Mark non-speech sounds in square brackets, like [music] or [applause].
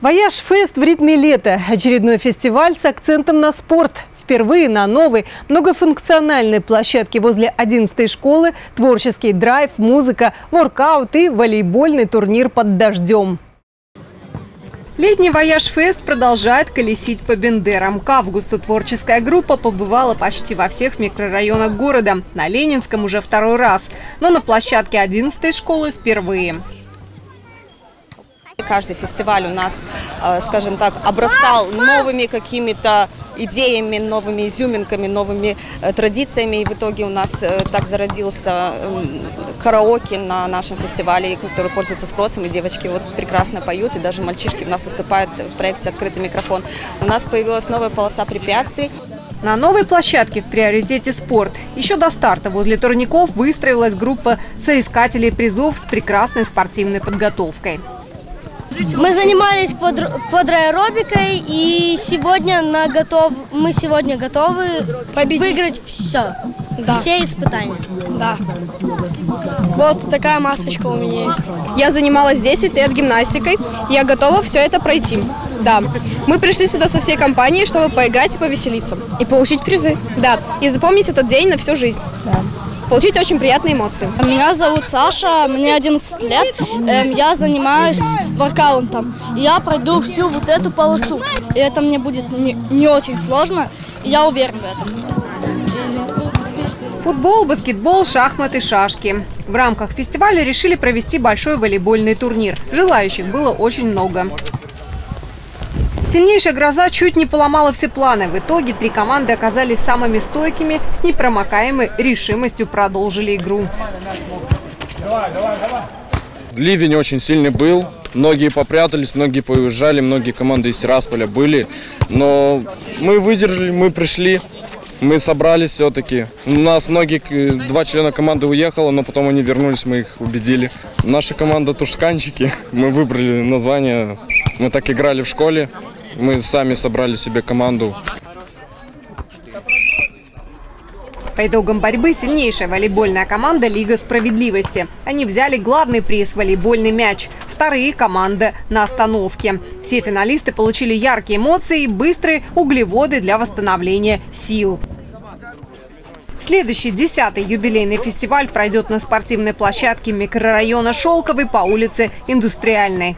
Вояж Фест в ритме лета. Очередной фестиваль с акцентом на спорт. Впервые на новой многофункциональной площадке возле 11 школы творческий драйв, музыка, воркаут и волейбольный турнир под дождем. Летний «Вояж Фест» продолжает колесить по Бендерам. К августу творческая группа побывала почти во всех микрорайонах города. На Ленинском уже второй раз, но на площадке 11 школы впервые. Каждый фестиваль у нас, э, скажем так, обрастал новыми какими-то идеями, новыми изюминками, новыми э, традициями. И в итоге у нас э, так зародился караоке на нашем фестивале, который пользуется спросом. И девочки вот прекрасно поют, и даже мальчишки у нас выступают в проекте «Открытый микрофон». У нас появилась новая полоса препятствий. На новой площадке в приоритете спорт. Еще до старта возле турников выстроилась группа соискателей призов с прекрасной спортивной подготовкой. Мы занимались квадро квадроаэробикой и сегодня на готов, мы сегодня готовы Победить. выиграть все, да. все испытания. Да. Вот такая масочка у меня есть. Я занималась 10 лет гимнастикой, я готова все это пройти. Да. Мы пришли сюда со всей компанией, чтобы поиграть и повеселиться. И получить призы. Да. И запомнить этот день на всю жизнь. Да получить очень приятные эмоции. Меня зовут Саша, мне 11 лет, эм, я занимаюсь воркаутом. Я пройду всю вот эту полосу, и это мне будет не, не очень сложно, я уверен в этом. Футбол, баскетбол, шахматы, шашки. В рамках фестиваля решили провести большой волейбольный турнир. Желающих было очень много. Сильнейшая гроза чуть не поломала все планы. В итоге три команды оказались самыми стойкими, с непромокаемой решимостью продолжили игру. Ливень очень сильный был. Многие попрятались, многие поуезжали, многие команды из Тирасполя были. Но мы выдержали, мы пришли, мы собрались все-таки. У нас многие, два члена команды уехало, но потом они вернулись, мы их убедили. Наша команда Тушканчики. [laughs] Мы выбрали название. Мы так играли в школе. Мы сами собрали себе команду. По итогам борьбы сильнейшая волейбольная команда Лига справедливости. Они взяли главный приз – волейбольный мяч. Вторые – команда на остановке. Все финалисты получили яркие эмоции и быстрые углеводы для восстановления сил. Следующий десятый юбилейный фестиваль пройдет на спортивной площадке микрорайона Шелковый по улице Индустриальной.